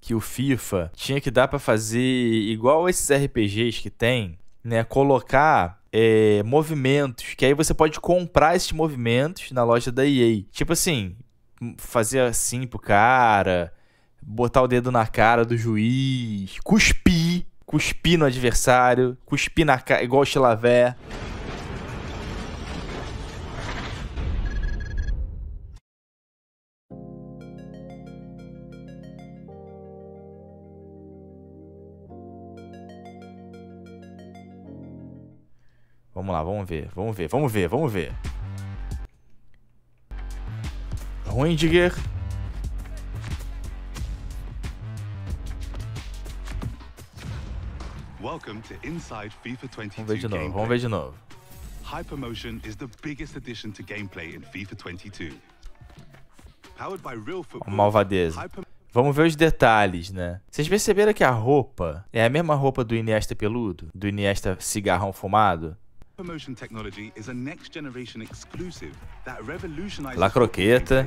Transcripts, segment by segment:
que o FIFA tinha que dar pra fazer igual esses RPGs que tem, né? Colocar é, movimentos, que aí você pode comprar esses movimentos na loja da EA. Tipo assim, fazer assim pro cara, botar o dedo na cara do juiz, cuspir, cuspir no adversário, cuspir na cara, igual o Chilavé. Vamos lá, vamos ver, vamos ver, vamos ver, vamos ver. Ruindiger. Welcome to Inside FIFA 22 Vamos ver de novo, vamos ver de novo. Hypermotion is the biggest addition to gameplay in FIFA 22. Powered by real football, Malvadeza. Vamos ver os detalhes, né? Vocês perceberam que a roupa é a mesma roupa do Iniesta peludo? Do Iniesta cigarrão fumado? Hypermotion technology is a next generation exclusive that revolutionizes La croqueta.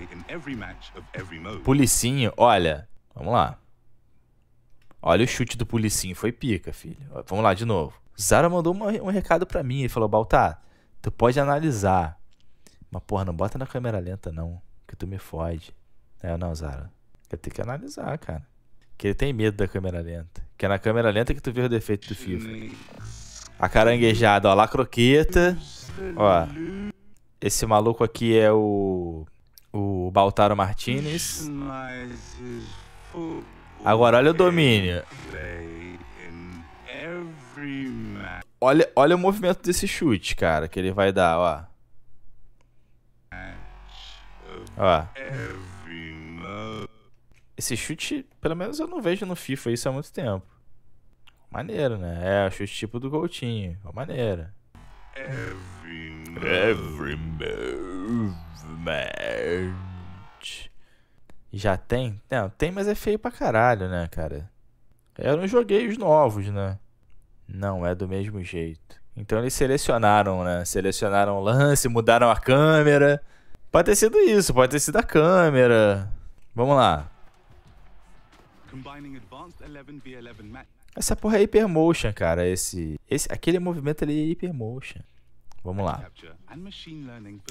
Pulicinho, olha. Vamos lá. Olha o chute do Pulicinho, foi pica, filho. Vamos lá de novo. Zara mandou uma- um recado pra mim. Ele falou: Baltar, tu pode analisar. Mas, porra, não bota na câmera lenta, não. Que tu me fode. É, não, Zara. Vai ter que analisar, cara. Que ele tem medo da câmera lenta. Que é na câmera lenta que tu vê o defeito do FIFA. A caranguejada, ó, lá croqueta. Ó. Esse maluco aqui é o. O Baltaro Martinez. Agora olha o domínio. Olha, olha o movimento desse chute, cara, que ele vai dar, ó. Ó. Esse chute, pelo menos eu não vejo no FIFA isso há muito tempo. Maneiro, né? É, o chute tipo do Coutinho. Ó, maneiro. Every. Every movement. Já tem? Não, tem, mas é feio pra caralho, né, cara? Eu não joguei os novos, né? Não, é do mesmo jeito. Então eles selecionaram, né? Selecionaram o lance, mudaram a câmera. Pode ter sido isso, pode ter sido a câmera. Vamos lá. Combining advanced 11v11 match Essa porra é Hypermotion, cara. Esse, esse, aquele movimento ali é Hypermotion. Vamos lá.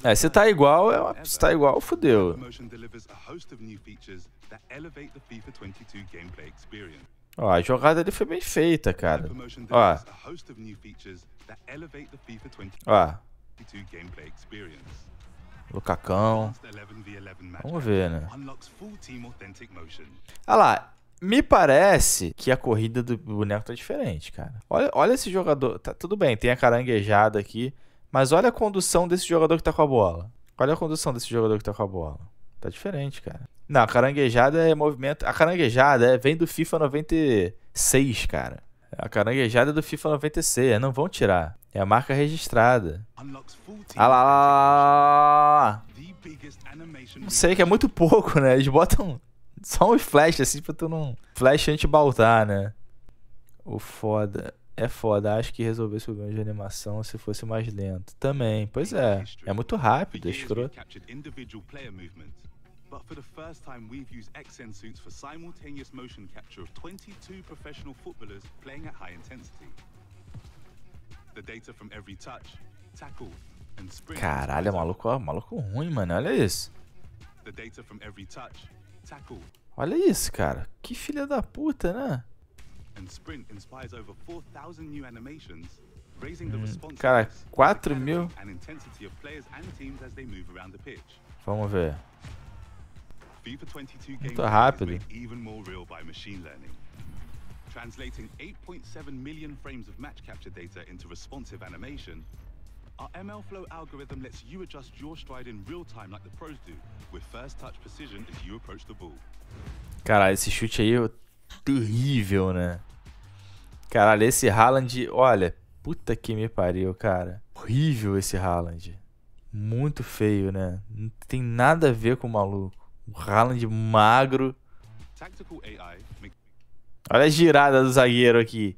É, se tá igual, é uma, se tá igual, fudeu. Hypermotion delivers a host of new features that elevate the FIFA 22 gameplay experience. Ó, a jogada ali foi bem feita, cara. Ó, delivers a host of new features that elevate the FIFA 22 ó. Lucacão. Advanced 11v11 match Vamos ver, né? Ah lá, me parece que a corrida do boneco tá diferente, cara. Olha, olha esse jogador. Tá, tudo bem, tem a caranguejada aqui. Mas olha a condução desse jogador que tá com a bola. Olha a condução desse jogador que tá com a bola. Tá diferente, cara. Não, a caranguejada é movimento. A caranguejada é, vem do FIFA 96, cara. A caranguejada é do FIFA 96. Não vão tirar. É a marca registrada. Team Ah lá, lá, lá, lá, lá. Não sei, que é muito pouco, né? Eles botam só um flash assim pra tu não. Flash anti-baltar, né? O foda. É foda. Acho que resolver esse problema de animação se fosse mais lento. Também. Pois é. É muito rápido, é escroto. but for the first time, we've used XN suits for simultaneous motion capture of 22 professional footballers playing at high intensity. The data from every touch, tackle, and sprint. Caralho, maluco, maluco ruim, mano. Olha isso. The data from every touch, Olha isso, cara. Que filha da puta, né? and sprint inspires over 4,000 new animations, raising the responsiveness, cara, 4 physicality, mil. and intensity of players and teams as they move around the pitch. Vamos ver. FIFA 22 Muito rápido. is made even more real by machine learning. Translating 8.7 million frames of match capture data into responsive animation, our ML Flow algorithm lets you adjust your stride in real time like the pros do, with first touch precision as you approach the ball. Caralho, esse chute aí é terrível, né? Caralho, esse Haaland, olha, puta que me pariu, cara. Horrível esse Haaland. Muito feio, né? Não tem nada a ver com o maluco. O Haaland magro. Olha a girada do zagueiro aqui.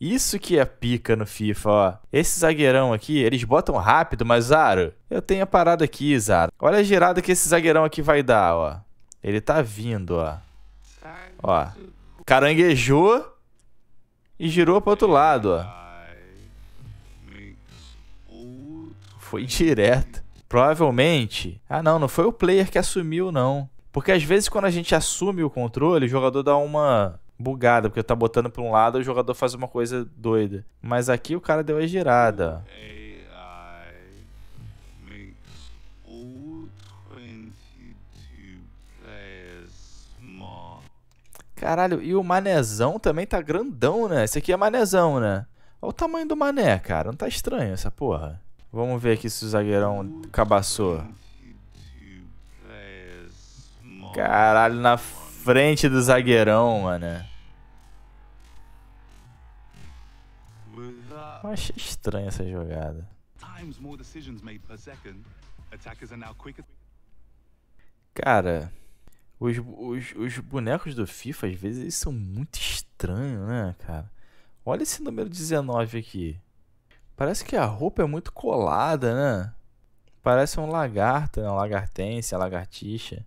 Isso que é pica no FIFA, ó. Esse zagueirão aqui, eles botam rápido, mas Zaro, eu tenho a parada aqui, Zaro. Olha a girada que esse zagueirão aqui vai dar, ó. Ele tá vindo, ó. Ó. Caranguejou e girou pro outro lado, ó. Foi direto. Provavelmente. Ah, não, não foi o player que assumiu, não. Porque às vezes quando a gente assume o controle, o jogador dá uma bugada, porque tá botando para um lado o jogador faz uma coisa doida. Mas aqui o cara deu a girada. Caralho, e o manezão também tá grandão, né? Esse aqui é manezão, né? Olha o tamanho do mané, cara. Não tá estranho essa porra. Vamos ver aqui se o zagueirão cabaçou. Caralho, na frente do zagueirão, mano. Eu achei estranha essa jogada. Cara, os, os, os bonecos do FIFA, às vezes, eles são muito estranhos, né, cara? Olha esse número 19 aqui. Parece que a roupa é muito colada, né? Parece um lagarto, né? Um lagartense, a lagartixa.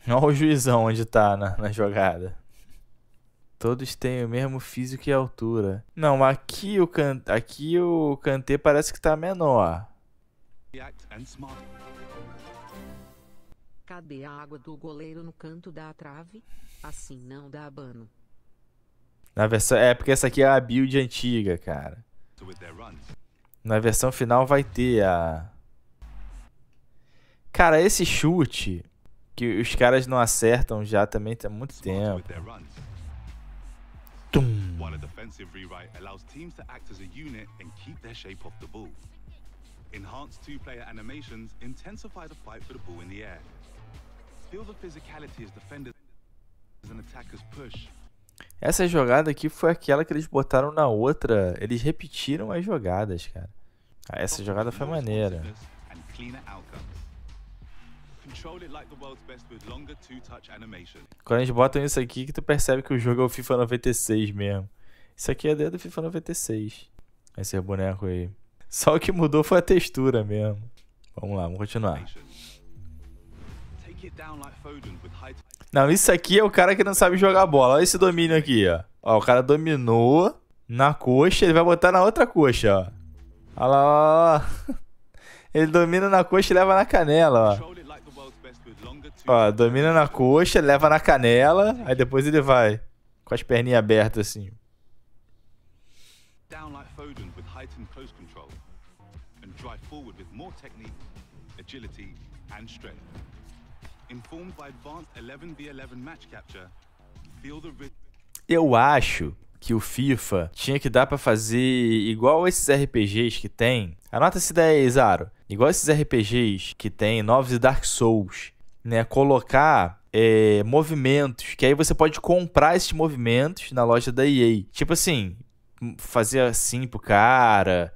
Olha o juizão onde tá na, na jogada. Todos têm o mesmo físico e altura. Não, aqui o, can... aqui o Kanté parece que tá menor. Cadê a água do goleiro no canto da trave? Assim não dá bano. Na versão, é porque essa aqui é a build antiga, cara. Na versão final vai ter a Cara, esse chute que os caras não acertam já também tem muito tempo. Tum. Enhanced two-player animations intensify the fight for the ball in the air. Feel the physicality as defenders and attackers push. Essa jogada aqui foi aquela que eles botaram na outra. Eles repetiram as jogadas, cara. Ah, essa jogada foi maneira. Quando eles botam isso aqui, que tu percebe que o jogo é o FIFA 96 mesmo. Isso aqui é dentro do FIFA 96. Esse boneco aí. Só o que mudou foi a textura mesmo. Vamos lá, vamos continuar. Não, isso aqui é o cara que não sabe jogar bola. Olha esse domínio aqui, ó. Ó, o cara dominou na coxa, ele vai botar na outra coxa, ó. Olha lá, ó. Ele domina na coxa e leva na canela, ó. Ó, domina na coxa, leva na canela, aí depois ele vai com as perninhas abertas assim. Down like Foden with heightened close control and drive forward with more technique, agility and strength. Eu acho que o FIFA tinha que dar para fazer igual esses RPGs que tem. Anota essa ideia aí, Zaro. Igual esses RPGs que tem, novos e Dark Souls, né? Colocar é, movimentos, que aí você pode comprar esses movimentos na loja da EA. Tipo assim, fazer assim pro cara,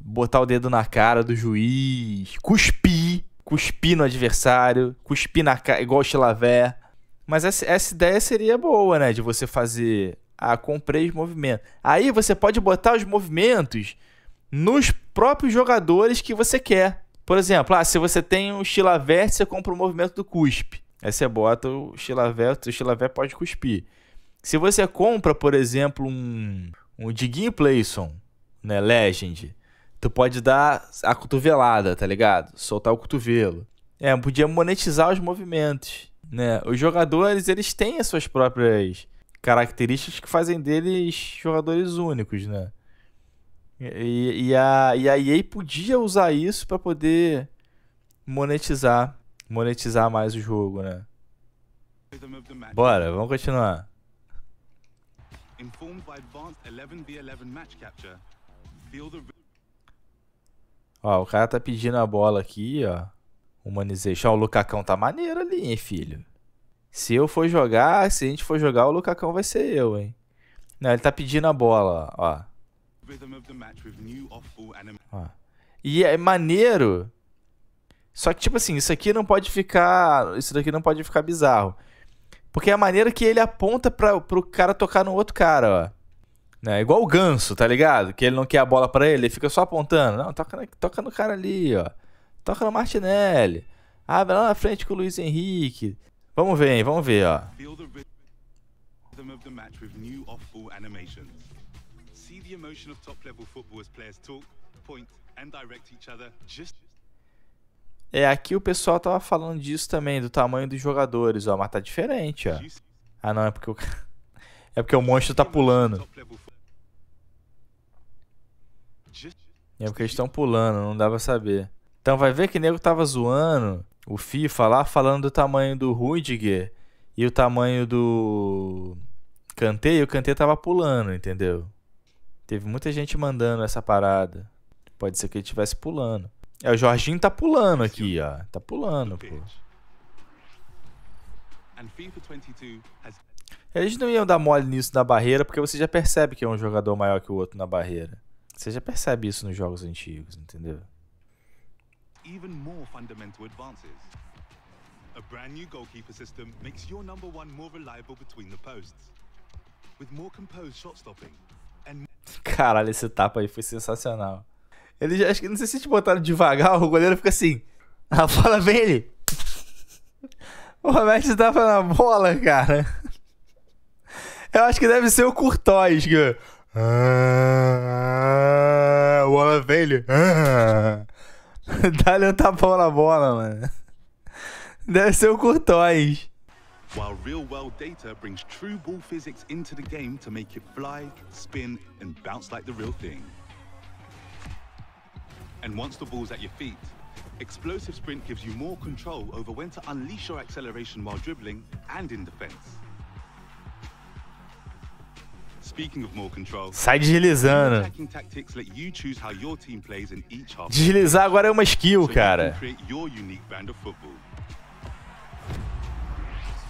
botar o dedo na cara do juiz, cuspir cuspir no adversário, cuspir na cara, igual o Chilaver. Mas essa, essa ideia seria boa, né? De você fazer. Ah, comprei os movimentos. Aí você pode botar os movimentos nos próprios jogadores que você quer. Por exemplo, ah, se você tem um Chilaver, você compra o movimento do cuspe. Aí você bota o Chilaver, o Chilaver pode cuspir. Se você compra, por exemplo, um, um Diguinho Playson, né, Legend, tu pode dar a cotovelada, tá ligado? Soltar o cotovelo. É, podia monetizar os movimentos, né? Os jogadores, eles têm as suas próprias características que fazem deles jogadores únicos, né? E, e, a, e a EA podia usar isso para poder monetizar, monetizar mais o jogo, né? Bora, vamos continuar. Informed by advanced 11v11 match capture, feel the Ó, o cara tá pedindo a bola aqui, ó. Humanization. Ó, o Lucacão tá maneiro ali, hein, filho. Se eu for jogar, se a gente for jogar, o Lucacão vai ser eu, hein. Não, ele tá pedindo a bola, ó. Ó. E é maneiro. Só que, tipo assim, isso aqui não pode ficar. Isso daqui não pode ficar bizarro. Porque é a maneira que ele aponta pra, pro cara tocar no outro cara, ó. Né? Igual o ganso, tá ligado? Que ele não quer a bola para ele, ele fica só apontando. Não, toca, toca no cara ali, ó. Toca no Martinelli. Abre lá na frente com o Luiz Henrique. Vamos ver, hein? Vamos ver, ó. See the emotion of football as players talk, point, and direct each other just É, aqui o pessoal tava falando disso também, do tamanho dos jogadores, ó, mas tá diferente, ó. Ah, não, é porque o É porque o monstro tá pulando. É porque eles estão pulando, não dá pra saber. Então vai ver que o nego tava zoando o FIFA lá, falando do tamanho do Rudiger e o tamanho do Kanté, e o Kanté tava pulando, entendeu? Teve muita gente mandando essa parada. Pode ser que ele estivesse pulando. É, o Jorginho tá pulando aqui, ó. Tá pulando, pô. pitch. And FIFA 22 has Eles não iam dar mole nisso na barreira, porque você já percebe que é um jogador maior que o outro na barreira. Você já percebe isso nos jogos antigos, entendeu? even more fundamental advances. A brand new goalkeeper system makes your number one more reliable between the posts. With more composed shot stopping Caralho, esse tapa aí foi sensacional. Ele já, acho que não sei se te botaram devagar, o goleiro fica assim. A bola vem ele. O Roberto tapa na bola, cara. Eu acho que deve ser o Courtois. Que... Ah, a bola vem ele. Ah. Dá-lhe um tapão na bola, mano. Deve ser o Courtois. While real world data brings true ball physics into the game to make it fly, spin, and bounce like the real thing. And once the ball's at your feet, explosive sprint gives you more control over when to unleash your acceleration while dribbling and in defense. Speaking of more control, Sai deslizando. attacking tactics let you choose how your team plays in each half. Deslizar agora é uma skill, so cara.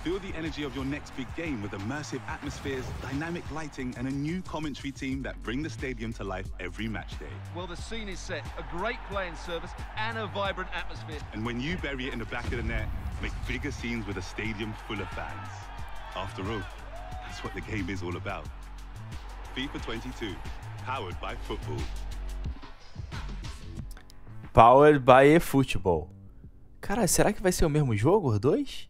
Feel the energy of your next big game with immersive atmospheres, dynamic lighting, and a new commentary team that bring the stadium to life every match day. Well, the scene is set. A great playing service and a vibrant atmosphere. And when you bury it in the back of the net, make bigger scenes with a stadium full of fans. After all, that's what the game is all about. FIFA 22, powered by football. Powered by eFootball. Cara, será que vai ser o mesmo jogo, os dois?